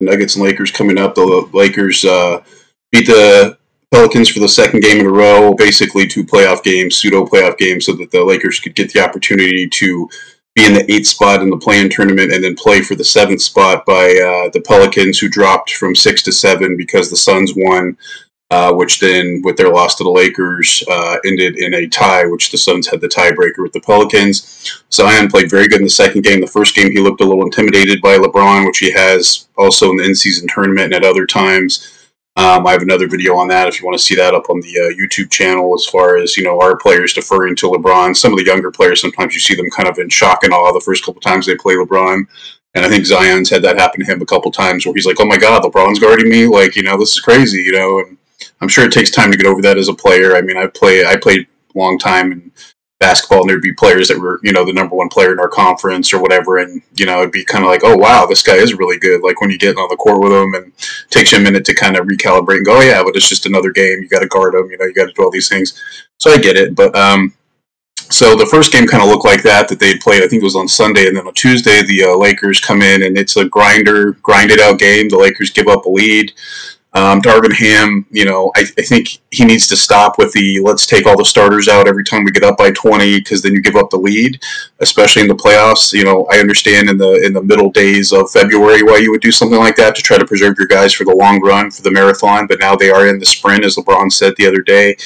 Nuggets and Lakers coming up. The Lakers uh, beat the Pelicans for the second game in a row, basically two playoff games, pseudo playoff games, so that the Lakers could get the opportunity to be in the eighth spot in the play-in tournament and then play for the seventh spot by uh, the Pelicans, who dropped from six to seven because the Suns won. Uh, which then, with their loss to the Lakers, uh, ended in a tie, which the Suns had the tiebreaker with the Pelicans. Zion played very good in the second game. The first game, he looked a little intimidated by LeBron, which he has also in the in-season tournament and at other times. Um, I have another video on that if you want to see that up on the uh, YouTube channel. As far as you know, our players deferring to LeBron. Some of the younger players, sometimes you see them kind of in shock and awe the first couple times they play LeBron. And I think Zion's had that happen to him a couple times where he's like, "Oh my God, LeBron's guarding me! Like, you know, this is crazy!" You know, and I'm sure it takes time to get over that as a player. I mean, I play, I played a long time, in basketball and there'd be players that were you know the number one player in our conference or whatever and you know it'd be kind of like oh wow this guy is really good. Like when you get on the court with him and takes you a minute to kind of recalibrate and go oh yeah but it's just another game. You got to guard him you know you got to do all these things. So i get it but um so the first game kind of looked like that that they played i think it was on sunday and then on tuesday the uh, lakers come in and it's a grinder grinded out game. The lakers give up a lead um, Darvin Ham, you know, I, I, think he needs to stop with the let's take all the starters out every time we get up by 20 because then you give up the lead, especially in the playoffs. You know, I understand in the in the middle days of February why you would do something like that to try to preserve your guys for the long run for the marathon, but now they are in the sprint, as LeBron said the other day.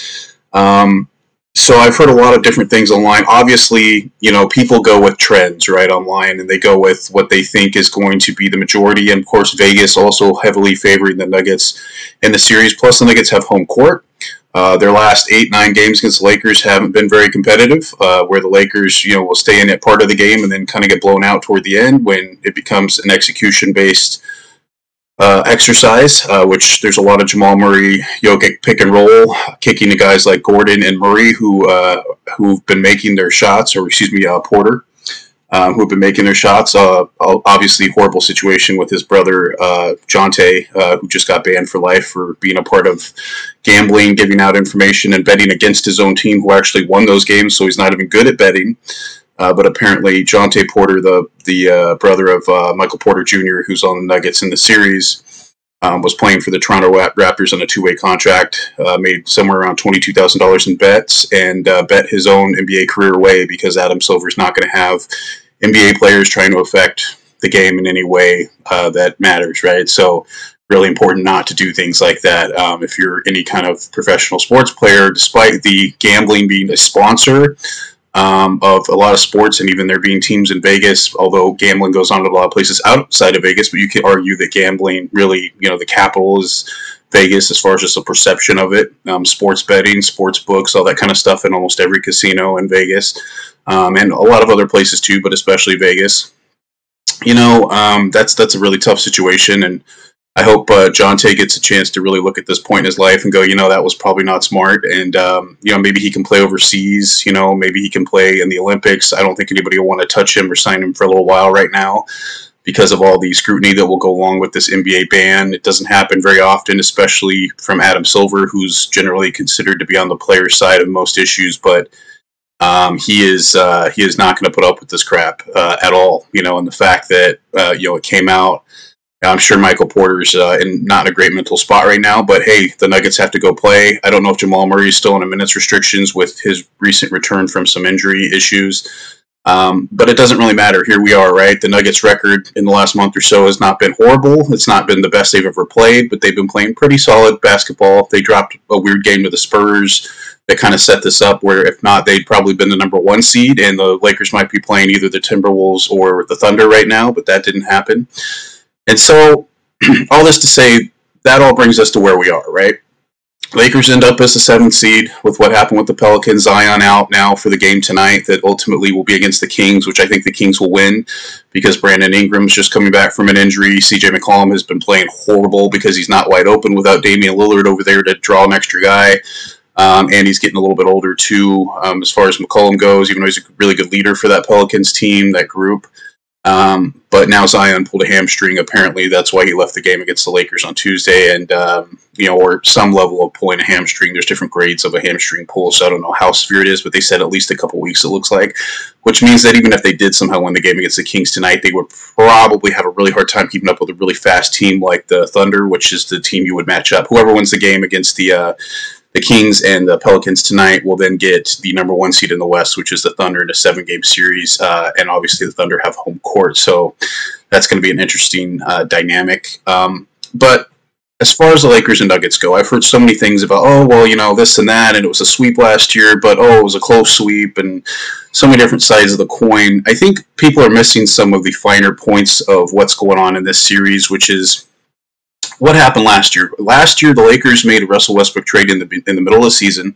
Um, so I've heard a lot of different things online. Obviously, you know, people go with trends, right, online, and they go with what they think is going to be the majority. And of course, Vegas also heavily favoring the Nuggets in the series. Plus, the Nuggets have home court. Uh, their last eight, nine games against the Lakers haven't been very competitive, uh, where the Lakers, you know, will stay in at part of the game and then kind of get blown out toward the end when it becomes an execution-based uh, exercise, uh, which there's a lot of Jamal Murray Jokic pick and roll, kicking to guys like Gordon and Murray who uh, who've been making their shots, or excuse me, uh, Porter, um, who've been making their shots. Uh, obviously, horrible situation with his brother uh, Jontay, who just got banned for life for being a part of gambling, giving out information, and betting against his own team, who actually won those games. So he's not even good at betting. Uh, but apparently, Jontay Porter, the the uh, brother of uh, Michael Porter Jr., who's on the Nuggets in the series, um, was playing for the Toronto Raptors on a two way contract. Uh, made somewhere around twenty two thousand dollars in bets, and uh, bet his own NBA career away because Adam Silver is not going to have NBA players trying to affect the game in any way that matters, right? So really important not to do things like that. Um, if you're any kind of professional sports player, despite the gambling being a sponsor, um, of a lot of sports and even there being teams in Vegas, although gambling goes on in a lot of places outside of Vegas, but you can argue that gambling really, you know, the capital is Vegas as far as just the perception of it. Um, sports betting, sports books, all that kind of stuff in almost every casino in Vegas, um, and a lot of other places too, but especially Vegas. You know, um, that's that's a really tough situation, and I hope uh, Jontay gets a chance to really look at this point in his life and go, you know, that was probably not smart. And, um, you know, maybe he can play overseas. You know, maybe he can play in the Olympics. I don't think anybody will want to touch him or sign him for a little while right now because of all the scrutiny that will go along with this NBA ban. It doesn't happen very often, especially from Adam Silver, who's generally considered to be on the player side of most issues. But um, he is uh, he is not going to put up with this crap uh, at all. You know, and the fact that uh, you know it came out I'm sure Michael Porter's uh, in not a great mental spot right now, but hey, the Nuggets have to go play. I don't know if Jamal Murray is still in a minutes restrictions with his recent return from some injury issues. Um, but it doesn't really matter. Here we are, right? The Nuggets' record in the last month or so has not been horrible. It's not been the best they've ever played, but they've been playing pretty solid basketball. They dropped a weird game to the Spurs that kind of set this up where if not, they'd probably been the number one seed, and the Lakers might be playing either the Timberwolves or the Thunder right now, but that didn't happen. And so, all this to say, that all brings us to where we are, right? Lakers end up as the seventh seed with what happened with the Pelicans. Zion out now for the game tonight that ultimately will be against the Kings, which I think the Kings will win because Brandon Ingram's just coming back from an injury. CJ McCollum has been playing horrible because he's not wide open without Damian Lillard over there to draw an extra guy. Um, and he's getting a little bit older too, um, as far as McCollum goes, even though he's a really good leader for that Pelicans team, that group. Um, but now Zion pulled a hamstring. Apparently, that's why he left the game against the Lakers on Tuesday. And um, you know, or some level of pulling a hamstring. There's different grades of a hamstring pull, so I don't know how severe it is, but they said at least a couple weeks. It looks like, which means that even if they did somehow win the game against the Kings tonight, they would probably have a really hard time keeping up with a really fast team like the Thunder, which is the team you would match up. Whoever wins the game against the uh, the Kings and the Pelicans tonight will then get the number one seed in the West, which is the Thunder in a seven game series. Uh, and obviously, the Thunder have home court. So that's going to be an interesting uh, dynamic. Um, but as far as the Lakers and Nuggets go, I've heard so many things about, oh, well, you know, this and that, and it was a sweep last year, but oh, it was a close sweep, and so many different sides of the coin. I think people are missing some of the finer points of what's going on in this series, which is what happened last year? Last year, the Lakers made a Russell Westbrook trade in the in the middle of the season.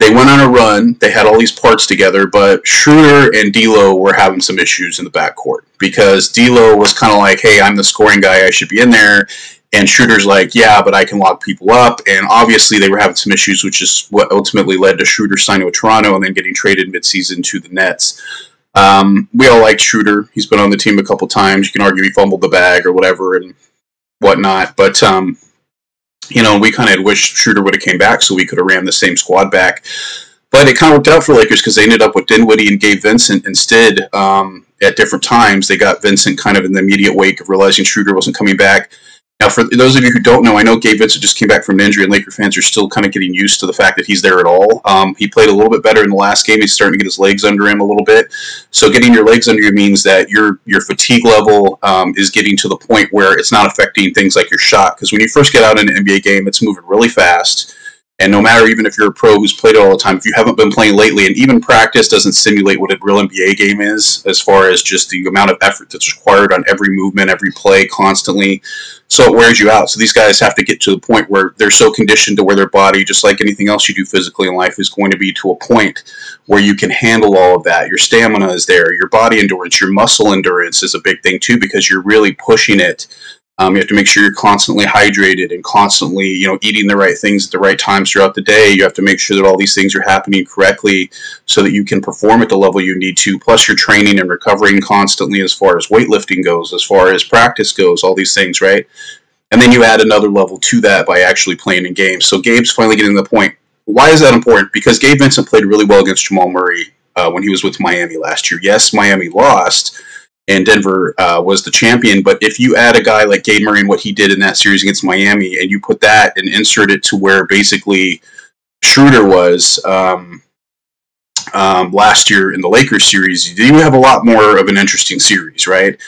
They went on a run. They had all these parts together, but Schroeder and D'Lo were having some issues in the backcourt because D'Lo was kind of like, "Hey, I'm the scoring guy. I should be in there." And Schroeder's like, "Yeah, but I can lock people up." And obviously, they were having some issues, which is what ultimately led to Schroeder signing with Toronto and then getting traded midseason to the Nets. Um, we all like Schroeder. He's been on the team a couple times. You can argue he fumbled the bag or whatever, and whatnot. But um, you know, we kind of wished Schroeder would have came back so we could have ran the same squad back. But it kind of worked out for Lakers because they ended up with Dinwiddie and Gabe Vincent instead um, at different times. They got Vincent kind of in the immediate wake of realizing Schroeder wasn't coming back. Now, for those of you who don't know, I know Gabe Vincent just came back from an injury, and Laker fans are still kind of getting used to the fact that he's there at all. Um, he played a little bit better in the last game. He's starting to get his legs under him a little bit. So, getting your legs under you means that your your fatigue level um, is getting to the point where it's not affecting things like your shot. Because when you first get out in an NBA game, it's moving really fast and no matter even if you're a pro who's played it all the time, if you haven't been playing lately, and even practice doesn't simulate what a real NBA game is, as far as just the amount of effort that's required on every movement, every play, constantly. So it wears you out. So these guys have to get to the point where they're so conditioned to where their body, just like anything else you do physically in life, is going to be to a point where you can handle all of that. Your stamina is there, your body endurance, your muscle endurance is a big thing too, because you're really pushing it um, you have to make sure you're constantly hydrated and constantly, you know, eating the right things at the right times throughout the day. You have to make sure that all these things are happening correctly so that you can perform at the level you need to. Plus, you're training and recovering constantly as far as weightlifting goes, as far as practice goes, all these things, right? And then you add another level to that by actually playing in games. So Gabe's finally getting the point. Why is that important? Because Gabe Vincent played really well against Jamal Murray uh, when he was with Miami last year. Yes, Miami lost and Denver uh, was the champion. But if you add a guy like Gabe Murray and what he did in that series against Miami, and you put that and insert it to where basically Schroeder was um, um, last year in the Lakers series, you have a lot more of an interesting series, right?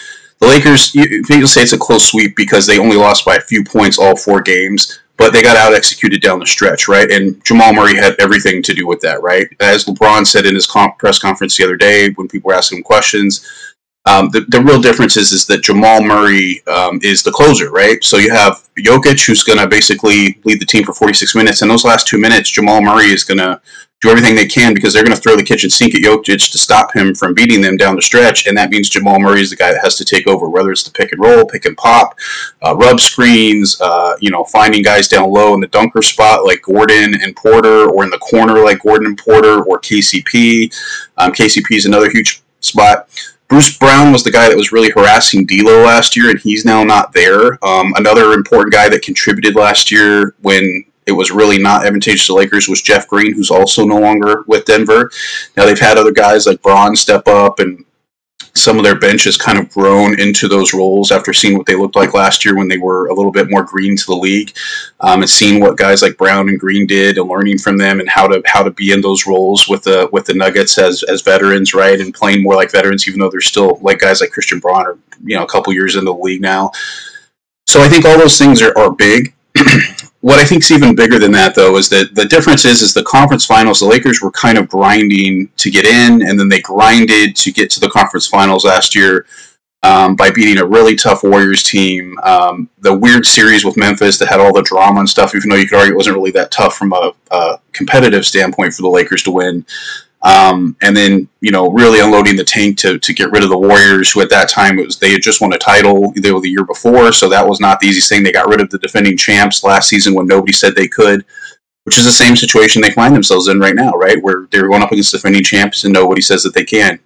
The Lakers, people say it's a close sweep because they only lost by a few points all four games, but they got out executed down the stretch, right? And Jamal Murray had everything to do with that, right? As LeBron said in his comp- press conference the other day when people were asking him questions, um, the, the real difference is, is that Jamal Murray um, is the closer, right? So you have Jokic, who's going to basically lead the team for 46 minutes. And those last two minutes, Jamal Murray is going to do everything they can because they're going to throw the kitchen sink at Jokic to stop him from beating them down the stretch. And that means Jamal Murray is the guy that has to take over, whether it's the pick and roll, pick and pop, uh, rub screens, uh, you know, finding guys down low in the dunker spot like Gordon and Porter, or in the corner like Gordon and Porter, or KCP. Um, KCP is another huge spot. Bruce Brown was the guy that was really harassing D'Lo last year, and he's now not there. Um, another important guy that contributed last year when it was really not advantageous to Lakers was Jeff Green, who's also no longer with Denver. Now they've had other guys like Braun step up and some of their bench has kind of grown into those roles after seeing what they looked like last year when they were a little bit more green to the league, um, and seeing what guys like Brown and Green did, and learning from them and how to how to be in those roles with the with the Nuggets as as veterans, right, and playing more like veterans, even though they're still like guys like Christian Braun are you know a couple years in the league now. So I think all those things are, are big. what I think is even bigger than that, though, is that the difference is is the conference finals. The Lakers were kind of grinding to get in, and then they grinded to get to the conference finals last year um, by beating a really tough Warriors team. Um, the weird series with Memphis that had all the drama and stuff, even though you could argue it wasn't really that tough from a, a competitive standpoint for the Lakers to win. Um, and then you know really unloading the tank to, to get rid of the Warriors, who at that time was they had just won a title were the year before, so that was not the easiest thing. They got rid of the defending champs last season when nobody said they could, which is the same situation they find themselves in right now, right? Where they're going up against defending champs and nobody says that they can.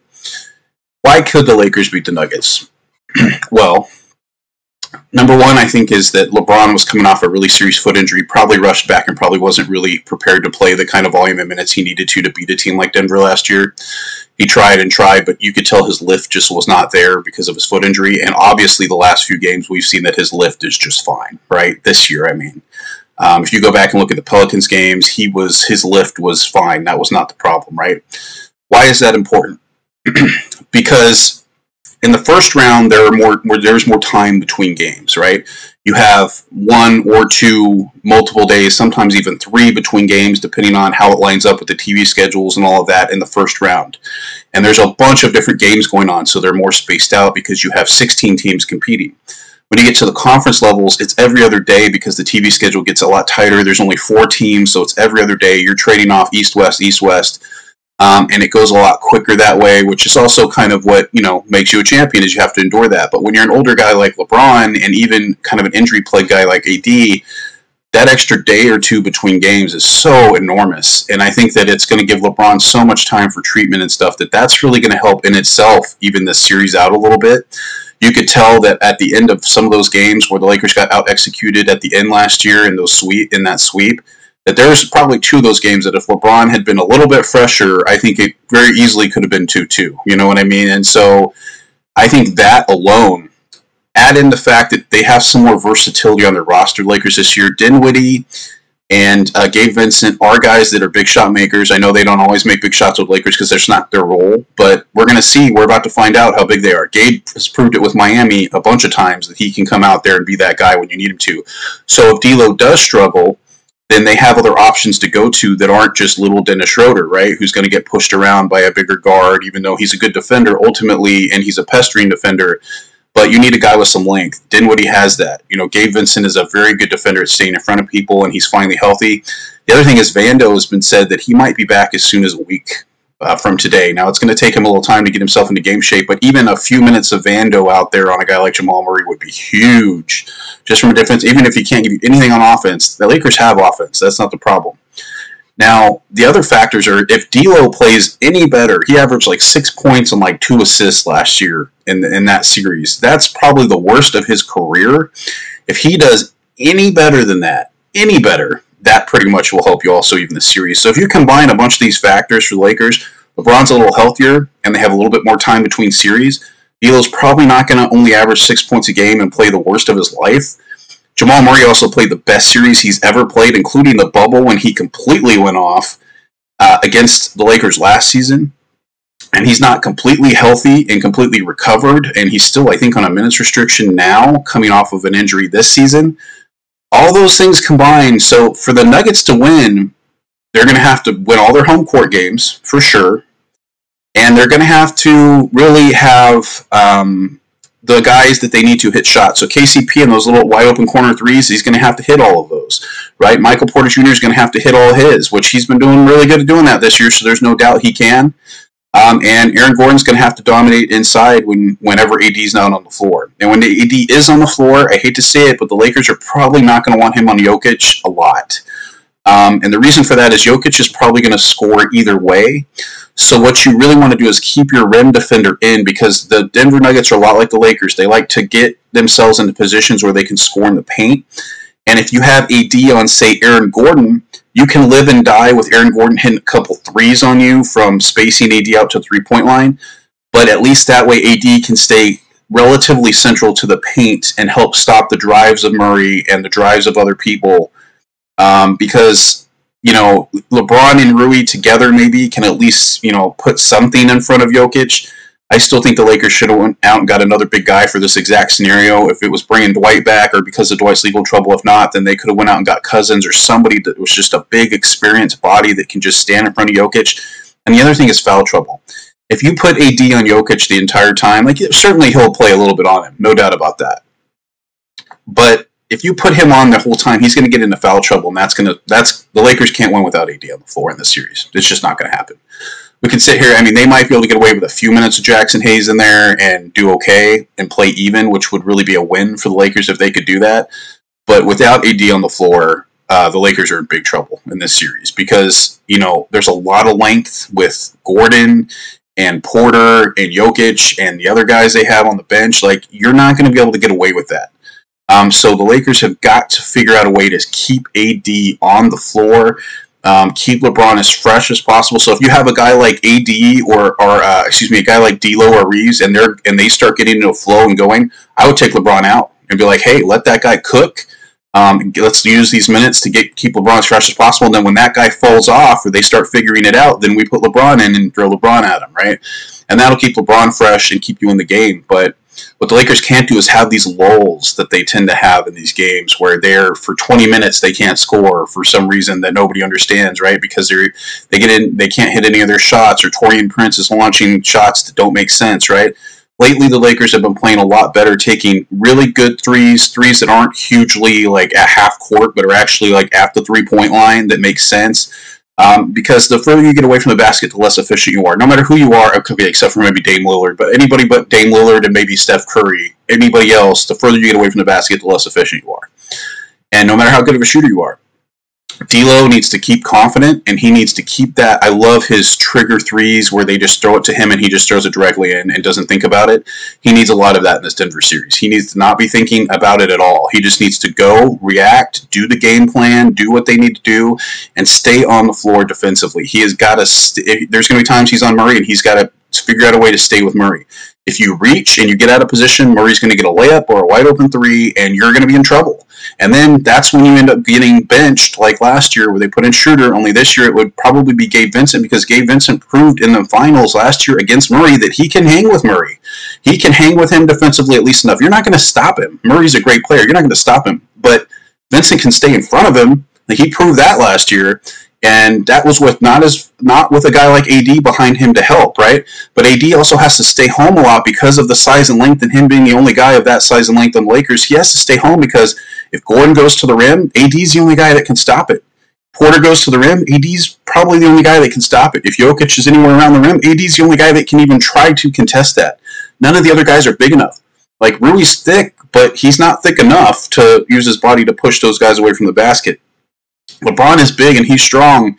why could the Lakers beat the Nuggets? well, number one, I think, is that LeBron was coming off a really serious foot injury, probably rushed back and probably wasn't really prepared to play the kind of volume of minutes he needed to to beat a team like Denver last year. He tried and tried, but you could tell his lift just was not there because of his foot injury. And obviously, the last few games, we've seen that his lift is just fine, right? This year, I mean. Um, if you go back and look at the Pelicans games, he was his lift was fine. That was not the problem, right? Why is that important? because in the first round there are more, more there's more time between games, right? You have one or two multiple days, sometimes even three between games, depending on how it lines up with the TV schedules and all of that in the first round. And there's a bunch of different games going on, so they're more spaced out because you have 16 teams competing. When you get to the conference levels, it's every other day because the TV schedule gets a lot tighter. There's only four teams, so it's every other day. You're trading off east west, east west um, and it goes a lot quicker that way, which is also kind of what you know makes you a champion is you have to endure that. But when you're an older guy like LeBron and even kind of an injury plagued guy like AD, that extra day or two between games is so enormous, and I think that it's going to give LeBron so much time for treatment and stuff that that's really going to help in itself even this series out a little bit. You could tell that at the end of some of those games where the Lakers got out executed at the end last year in those sweep in that sweep that there's probably two of those games that if LeBron had been a little bit fresher, I think it very easily could have been 2 2. You know what I mean? And so I think that alone, add in the fact that they have some more versatility on their roster, Lakers this year. Dinwiddie and uh, Gabe Vincent are guys that are big shot makers. I know they don't always make big shots with Lakers because that's not their role, but we're going to see. We're about to find out how big they are. Gabe has proved it with Miami a bunch of times that he can come out there and be that guy when you need him to. So if D'Lo does struggle, then they have other options to go to that aren't just little Dennis Schroeder, right? Who's going to get pushed around by a bigger guard, even though he's a good defender ultimately, and he's a pestering defender. But you need a guy with some length. Dinwiddie has that. You know, Gabe Vincent is a very good defender at staying in front of people, and he's finally healthy. The other thing is Vando has been said that he might be back as soon as a week uh, from today. Now, it's going to take him a little time to get himself into game shape, but even a few minutes of Vando out there on a guy like Jamal Murray would be huge. Just from a defense, even if he can't give you anything on offense, the Lakers have offense. That's not the problem. Now, the other factors are if D'Lo plays any better, he averaged like six points and like two assists last year in, in that series. That's probably the worst of his career. If he does any better than that, any better, that pretty much will help you also even the series. So if you combine a bunch of these factors for the Lakers, LeBron's a little healthier and they have a little bit more time between series. D'Lo's probably not going to only average six points a game and play the worst of his life. Jamal Murray also played the best series he's ever played, including the bubble when he completely went off uh, against the Lakers last season. And he's not completely healthy and completely recovered, and he's still, I think, on a minutes restriction now, coming off of an injury this season all those things combined. So for the Nuggets to win, they're going to have to win all their home court games for sure, and they're going to have to really have um, the guys that they need to hit shots. So KCP and those little wide open corner threes, he's going to have to hit all of those, right? Michael Porter Jr. is going to have to hit all his, which he's been doing really good at doing that this year. So there's no doubt he can. Um, and Aaron Gordon's going to have to dominate inside when whenever AD's not on the floor. And when AD is on the floor, I hate to say it, but the Lakers are probably not going to want him on Jokic a lot. Um, and the reason for that is Jokic is probably going to score either way. So what you really want to do is keep your rim defender in because the Denver Nuggets are a lot like the Lakers. They like to get themselves into positions where they can score in the paint. And if you have AD on, say, Aaron Gordon, you can live and die with Aaron Gordon hitting a couple threes on you from spacing AD out to three point line. But at least that way, AD can stay relatively central to the paint and help stop the drives of Murray and the drives of other people. Um, because you know LeBron and Rui together maybe can at least you know put something in front of Jokic. I still think the Lakers should have went out and got another big guy for this exact scenario. If it was bringing Dwight back, or because of Dwight's legal trouble, if not, then they could have went out and got Cousins or somebody that was just a big, experienced body that can just stand in front of Jokic. And the other thing is foul trouble. If you put AD on Jokic the entire time, like certainly he'll play a little bit on him, no doubt about that. But if you put him on the whole time, he's going to get into foul trouble, and that's going to that's the Lakers can't win without AD on the floor in this series. It's just not going to happen we can sit here. I mean, they might be able to get away with a few minutes of Jaxson Hayes in there and do okay and play even, which would really be a win for the Lakers if they could do that. But without AD on the floor, uh, the Lakers are in big trouble in this series because you know there's a lot of length with Gordon and Porter and Jokic and the other guys they have on the bench, like you're not going to be able to get away with that. Um, so the Lakers have got to figure out a way to keep AD on the floor, um, keep LeBron as fresh as possible. So if you have a guy like AD or, or uh, excuse me, a guy like D'Lo or Reaves, and they're and they start getting into a flow and going, I would take LeBron out and be like, hey, let that guy cook. Um, let's use these minutes to get keep LeBron as fresh as possible. And then when that guy falls off or they start figuring it out, then we put LeBron in and throw LeBron at him, right? And that'll keep LeBron fresh and keep you in the game. But what the Lakers can't do is have these lulls that they tend to have in these games where they're for 20 minutes they can't score for some reason that nobody understands, right? Because they're they get in they can't hit any of their shots or Taurean Prince is launching shots that don't make sense, right? lately the Lakers have been playing a lot better, taking really good threes, threes that aren't hugely like at half court, but are actually like at the three point line that makes sense. Um, because the further you get away from the basket, the less efficient you are. No matter who you are, it could be except for maybe Dame Lillard, but anybody but Dame Lillard and maybe Steph Curry, anybody else, the further you get away from the basket, the less efficient you are. And no matter how good of a shooter you are. D'Lo needs to keep confident, and he needs to keep that. I love his trigger threes where they just throw it to him and he just throws it directly in and doesn't think about it. He needs a lot of that in this Denver series. He needs to not be thinking about it at all. He just needs to go, react, do the game plan, do what they need to do, and stay on the floor defensively. He has got to. St- there's going to be times he's on Murray, and he's got to figure out a way to stay with Murray. If you reach and you get out of position, Murray's going to get a layup or a wide open three, and you're going to be in trouble. And then that's when you end up getting benched, like last year, where they put in Schroeder. Only this year it would probably be Gabe Vincent because Gabe Vincent proved in the finals last year against Murray that he can hang with Murray. He can hang with him defensively at least enough. You're not going to stop him. Murray's a great player. You're not going to stop him. But Vincent can stay in front of him. He proved that last year and that was with not as not with a guy like AD behind him to help, right? But AD also has to stay home a lot because of the size and length, and him being the only guy of that size and length on the Lakers. He has to stay home because if Gordon goes to the rim, AD's the only guy that can stop it. Porter goes to the rim, AD's probably the only guy that can stop it. If Jokic is anywhere around the rim, AD's the only guy that can even try to contest that. None of the other guys are big enough. Like Rui's thick, but he's not thick enough to use his body to push those guys away from the basket. LeBron is big and he's strong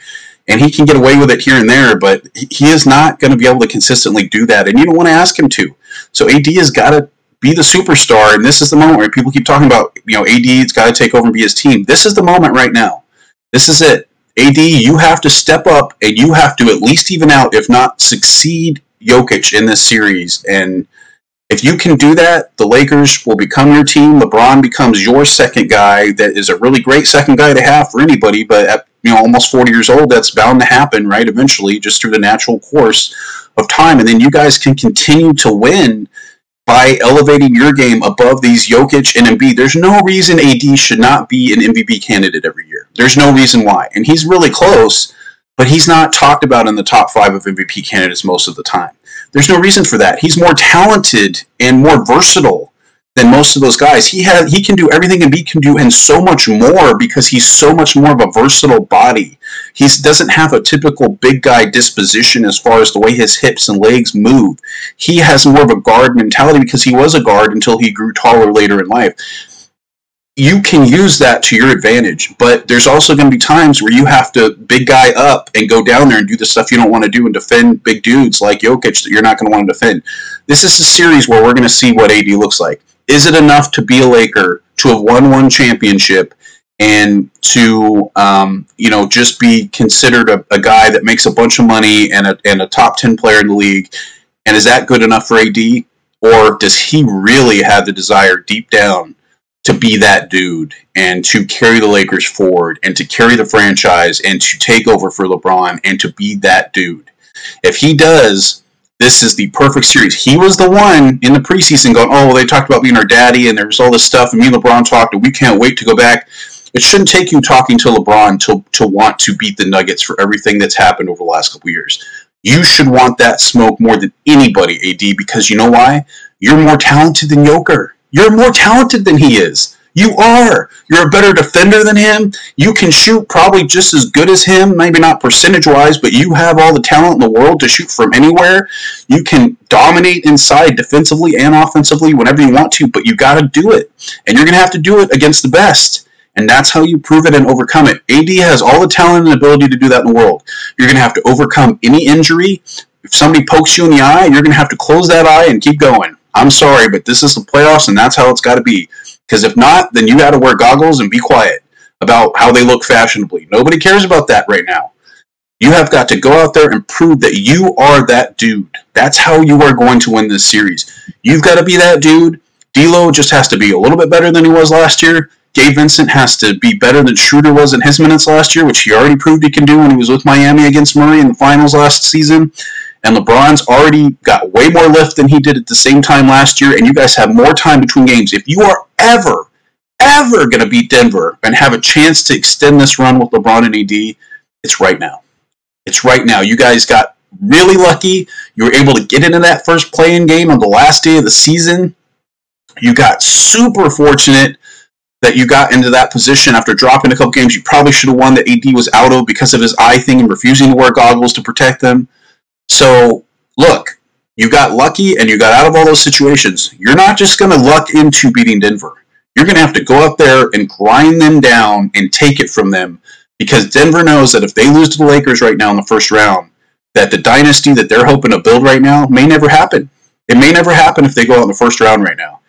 and he can get away with it here and there, but he is not going to be able to consistently do that. And you don't want to ask him to. So AD has got to be the superstar. And this is the moment where people keep talking about, you know, AD's got to take over and be his team. This is the moment right now. This is it. AD, you have to step up and you have to at least even out, if not succeed Jokic in this series. And if you can do that, the Lakers will become your team. LeBron becomes your second guy. That is a really great second guy to have for anybody. But at you know almost 40 years old, that's bound to happen, right? Eventually, just through the natural course of time, and then you guys can continue to win by elevating your game above these Jokic and Embiid. There's no reason AD should not be an MVP candidate every year. There's no reason why, and he's really close, but he's not talked about in the top five of MVP candidates most of the time. There's no reason for that. He's more talented and more versatile than most of those guys. He has he can do everything and Embiid can do and so much more because he's so much more of a versatile body. He doesn't have a typical big guy disposition as far as the way his hips and legs move. He has more of a guard mentality because he was a guard until he grew taller later in life you can use that to your advantage, but there's also going to be times where you have to big guy up and go down there and do the stuff you don't want to do and defend big dudes like Jokic that you're not going to want to defend. This is a series where we're going to see what AD looks like. Is it enough to be a Laker to have won one championship and to um, you know just be considered a, a, guy that makes a bunch of money and a, and a top 10 player in the league? And is that good enough for AD? Or does he really have the desire deep down to be that dude and to carry the Lakers forward and to carry the franchise and to take over for LeBron and to be that dude. If he does, this is the perfect series. He was the one in the preseason going, oh, well, they talked about being our daddy and there's all this stuff, and me and LeBron talked, and we can't wait to go back. It shouldn't take you talking to LeBron to, to want to beat the Nuggets for everything that's happened over the last couple years. You should want that smoke more than anybody, AD, because you know why? You're more talented than Joker. You're more talented than he is. You are. You're a better defender than him. You can shoot probably just as good as him, maybe not percentage wise, but you have all the talent in the world to shoot from anywhere. You can dominate inside defensively and offensively whenever you want to, but you got to do it. And you're going to have to do it against the best. And that's how you prove it and overcome it. AD has all the talent and ability to do that in the world. You're going to have to overcome any injury, if somebody pokes you in the eye, you're going to have to close that eye and keep going. I'm sorry, but this is the playoffs, and that's how it's got to be. Because if not, then you got to wear goggles and be quiet about how they look fashionably. Nobody cares about that right now. You have got to go out there and prove that you are that dude. That's how you are going to win this series. You've got to be that dude. D'Lo just has to be a little bit better than he was last year. Gabe Vincent has to be better than Schroeder was in his minutes last year, which he already proved he can do when he was with Miami against Murray in the finals last season. And LeBron's already got way more lift than he did at the same time last year, and you guys have more time between games. If you are ever, ever going to beat Denver and have a chance to extend this run with LeBron and AD, it's right now. It's right now. You guys got really lucky. You were able to get into that first play-in game on the last day of the season. You got super fortunate that you got into that position after dropping a couple games you probably should have won that AD was out of because of his eye thing and refusing to wear goggles to protect them. So, look, you got lucky and you got out of all those situations. You're not just going to luck into beating Denver. You're going to have to go out there and grind them down and take it from them because Denver knows that if they lose to the Lakers right now in the first round, that the dynasty that they're hoping to build right now may never happen. It may never happen if they go out in the first round right now.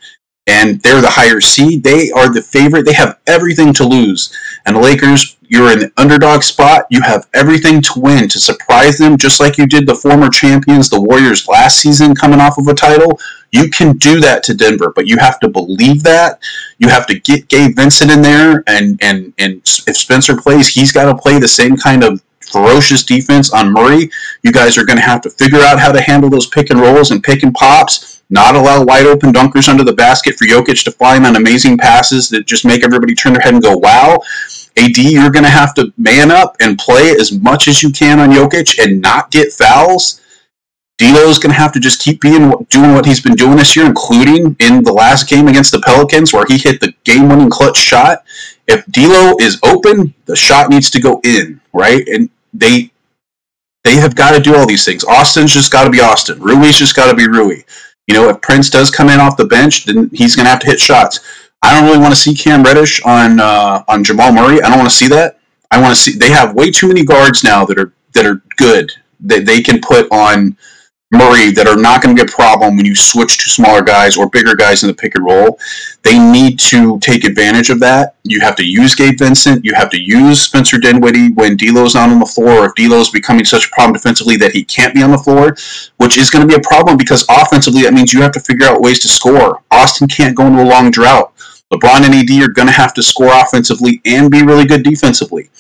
And they're the higher seed. They are the favorite. They have everything to lose. And the Lakers, you're in the underdog spot. You have everything to win to surprise them, just like you did the former champions, the Warriors, last season coming off of a title. You can do that to Denver, but you have to believe that. You have to get Gabe Vincent in there, and and and if Spencer plays, he's got to play the same kind of ferocious defense on Murray. You guys are going to have to figure out how to handle those pick and rolls and pick and pops. Not allow wide open dunkers under the basket for Jokic to find on amazing passes that just make everybody turn their head and go, "Wow!" AD, you're going to have to man up and play as much as you can on Jokic and not get fouls D'Lo's going to have to just keep being doing what he's been doing this year, including in the last game against the Pelicans where he hit the game-winning clutch shot. If D'Lo is open, the shot needs to go in, right? And they they have got to do all these things. Austin's just got to be Austin. Rui's just got to be Rui. You know, if Prince does come in off the bench, then he's going to have to hit shots. I don't really want to see Cam Reddish on uh, on Jamal Murray. I don't want to see that. I want to see. They have way too many guards now that are that are good that they can put on Murray that are not going to be a problem when you switch to smaller guys or bigger guys in the pick and roll. They need to take advantage of that. You have to use Gabe Vincent. You have to use Spencer Dinwiddie when D'Lo's not on the floor, or if D'Lo's becoming such a problem defensively that he can't be on the floor, which is going to be a problem because offensively that means you have to figure out ways to score. Austin can't go into a long drought. LeBron and AD are going to have to score offensively and be really good defensively.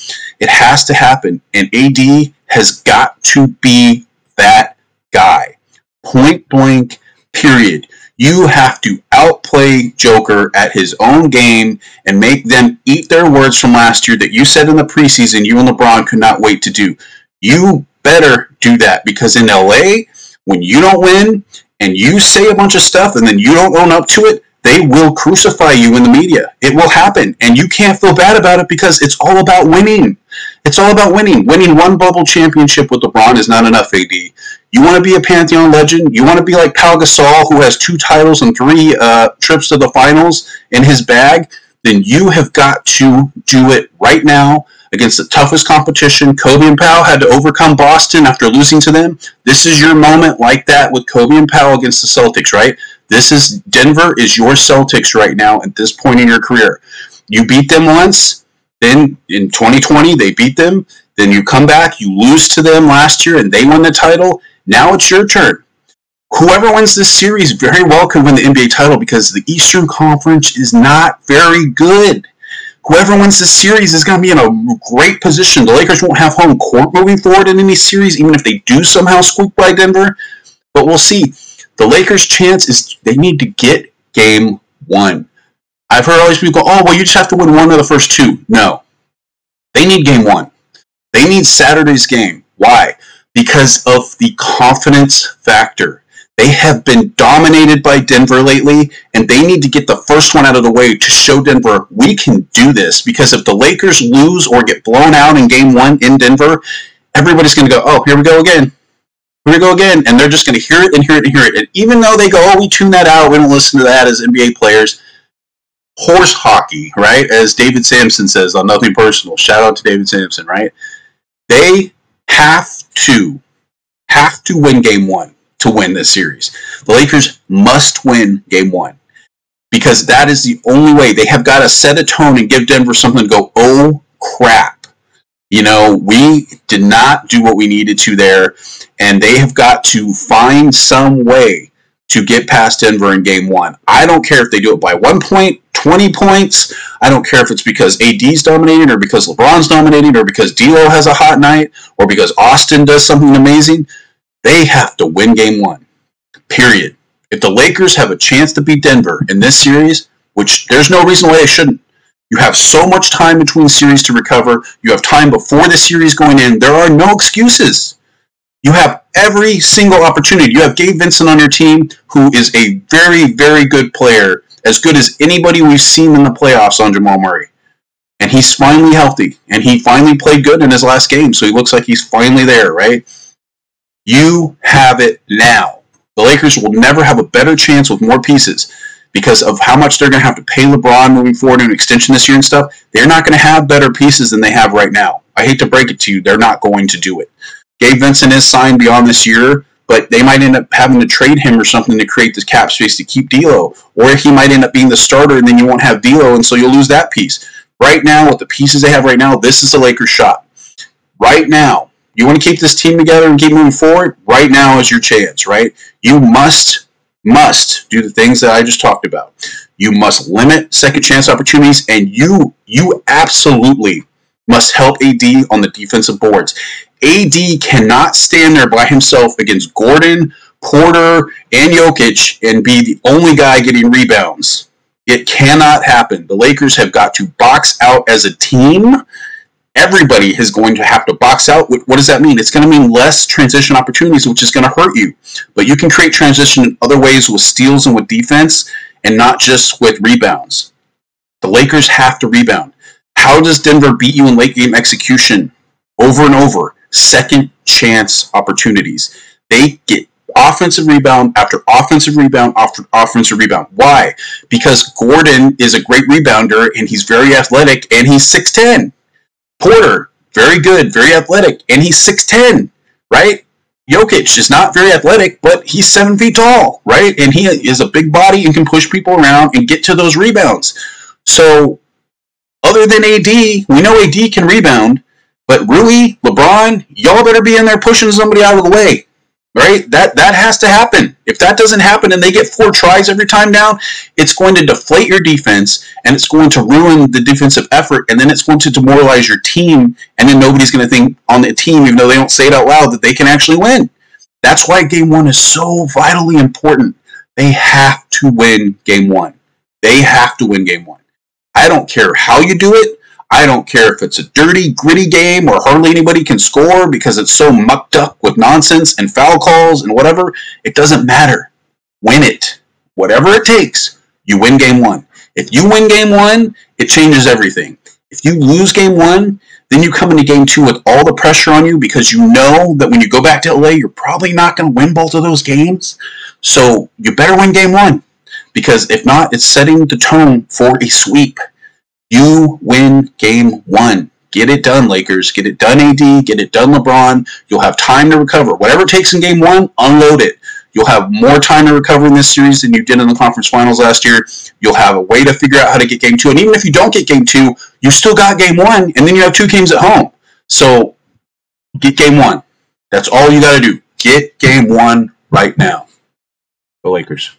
It has to happen, and AD has got to be that guy. Point blank, period. You have to outplay Joker at his own game and make them eat their words from last year that you said in the preseason you and LeBron could not wait to do. You better do that because in LA, when you don't win and you say a bunch of stuff and then you don't own up to it, they will crucify you in the media. It will happen. And you can't feel bad about it because it's all about winning. It's all about winning. Winning one bubble championship with LeBron is not enough, AD. You want to be a Pantheon legend? You want to be like Pau Gasol, who has two titles and three uh, trips to the finals in his bag? Then you have got to do it right now against the toughest competition. Kobe and Pau had to overcome Boston after losing to them. This is your moment like that with Kobe and Pau against the Celtics, right? This is Denver is your Celtics right now at this point in your career. You beat them once, then in 2020 they beat them. Then you come back, you lose to them last year, and they won the title. Now it's your turn. Whoever wins this series very well could win the NBA title because the Eastern Conference is not very good. Whoever wins this series is going to be in a great position. The Lakers won't have home court moving forward in any series, even if they do somehow squeak by Denver. But we'll see. The Lakers' chance is they need to get game one. I've heard all these people go, oh, well, you just have to win one of the first two. No. They need game one. They need Saturday's game. Why? Because of the confidence factor. They have been dominated by Denver lately, and they need to get the first one out of the way to show Denver we can do this. Because if the Lakers lose or get blown out in game one in Denver, everybody's going to go, oh, here we go again. Here we go again. And they're just going to hear it and hear it and hear it. And even though they go, oh, we tune that out, we don't listen to that as NBA players, horse hockey, right? As David Samson says on Nothing Personal. Shout out to David Samson, right? They have to have to win game one to win this series. The Lakers must win game one because that is the only way. They have got to set a tone and give Denver something to go, oh crap. You know, we did not do what we needed to there, and they have got to find some way to get past Denver in game one. I don't care if they do it by one point, 20 points. I don't care if it's because AD's dominating or because LeBron's dominating or because D'Lo has a hot night or because Austin does something amazing. They have to win game one. Period. If the Lakers have a chance to beat Denver in this series, which there's no reason why they shouldn't, you have so much time between series to recover. You have time before the series going in. There are no excuses. You have every single opportunity. You have Gabe Vincent on your team, who is a very, very good player, as good as anybody we've seen in the playoffs on Jamal Murray. And he's finally healthy, and he finally played good in his last game, so he looks like he's finally there, right? You have it now. The Lakers will never have a better chance with more pieces because of how much they're going to have to pay LeBron moving forward in an extension this year and stuff. They're not going to have better pieces than they have right now. I hate to break it to you, they're not going to do it. Gabe Vincent is signed beyond this year, but they might end up having to trade him or something to create this cap space to keep D'Lo, or he might end up being the starter and then you won't have D'Lo, and so you'll lose that piece. Right now, with the pieces they have right now, this is the Lakers' shot. Right now, you want to keep this team together and keep moving forward, right now is your chance, right? You must, must do the things that I just talked about. You must limit second chance opportunities, and you, you absolutely must help AD on the defensive boards. AD cannot stand there by himself against Gordon, Porter, and Jokic and be the only guy getting rebounds. It cannot happen. The Lakers have got to box out as a team everybody is going to have to box out. What does that mean? It's going to mean less transition opportunities, which is going to hurt you. But you can create transition in other ways with steals and with defense, and not just with rebounds. The Lakers have to rebound. How does Denver beat you in late game execution over and over? Second chance opportunities. They get offensive rebound after offensive rebound after offensive rebound. Why? Because Gordon is a great rebounder and he's very athletic and he's 6'10 Porter, very good, very athletic, and he's 6'10, right? Jokic is not very athletic, but he's seven feet tall, right? And he is a big body and can push people around and get to those rebounds. So, other than AD, we know AD can rebound, but Rui, LeBron, y'all better be in there pushing somebody out of the way right? That that has to happen. If that doesn't happen and they get four tries every time down, it's going to deflate your defense and it's going to ruin the defensive effort and then it's going to demoralize your team and then nobody's going to think on the team even though they don't say it out loud that they can actually win. That's why game 1 is so vitally important. They have to win game 1. They have to win game 1. I don't care how you do it. I don't care if it's a dirty, gritty game or hardly anybody can score because it's so mucked up with nonsense and foul calls and whatever. It doesn't matter. Win it. Whatever it takes, you win game one. If you win game one, it changes everything. If you lose game one, then you come into game two with all the pressure on you because you know that when you go back to LA, you're probably not going to win both of those games. So you better win game one because if not, it's setting the tone for a sweep. You win game one. Get it done, Lakers. Get it done, AD. Get it done, LeBron. You'll have time to recover. Whatever it takes in game one, unload it. You'll have more time to recover in this series than you did in the conference finals last year. You'll have a way to figure out how to get game two. And even if you don't get game two, you still got game one, and then you have two games at home. So get game one. That's all you got to do. Get game one right now. The Lakers.